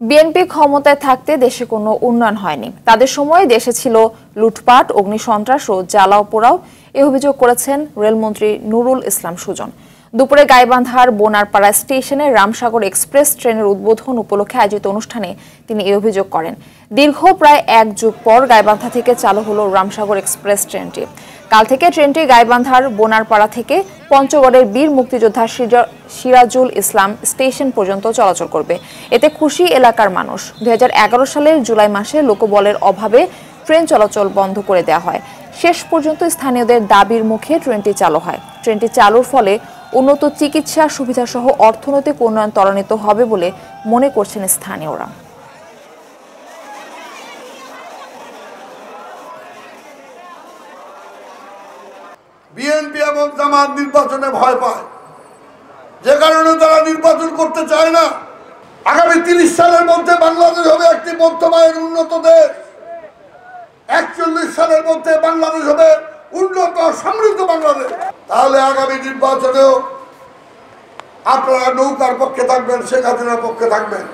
BNP ক্ষমতায় থাকতে দেশে কোনো উন্নয়ন হয়নি। তাদের সময়ে দেশে ছিল লুটপাট, অগ্নিসন্ত্রাস ও জ্বালাও পোড়াও। এ অভিযোগ করেছেন রেলমন্ত্রী নুরুল ইসলাম সুজন। দুপুরে গাইবান্ধার বোনারপাড়া স্টেশনে রামসাগর এক্সপ্রেস ট্রেনের উদ্বোধন উপলক্ষে আয়োজিত অনুষ্ঠানে তিনি এই অভিযোগ করেন। দীর্ঘ প্রায় এক যুগ পর গাইবান্ধা থেকে চালু হলো রামসাগর এক্সপ্রেস ট্রেনটি। কাল থেকে ট্রেনটি গাইবান্ধার বোনারপাড়া থেকে পঞ্চগড়ের বীর মুক্তিযোদ্ধা সিরা- সিরাজুল ইসলাম স্টেশন পর্যন্ত চলাচল করবে। এতে খুশি এলাকার মানুষ। দুই হাজার এগারো সালের জুলাই মাসে লোকবলের অভাবে ট্রেন চলাচল বন্ধ করে দেওয়া হয়। শেষ পর্যন্ত স্থানীয়দের দাবির মুখে ট্রেনটি চালু হয়। ট্রেনটি চালুর ফলে উন্নত চিকিৎসা সুবিধাসহ অর্থনৈতিক উন্নয়ন ত্বরান্বিত হবে বলে মনে করছেন স্থানীয়রা। বিএনপি এবং জামাত নির্বাচনে ভয় পায়। যে কারণে তারা নির্বাচন করতে চায় না। আগামী তিরিশ সালের মধ্যে বাংলাদেশ হবে একটি মধ্যমায়ের উন্নত দেশ। একচল্লিশ সালের মধ্যে বাংলাদেশ হবে উন্নত সমৃদ্ধ বাংলাদেশ। তাহলে আগামী নির্বাচনেও আপনারা নৌকার পক্ষে থাকবেন, শেখ হাসিনার পক্ষে থাকবেন।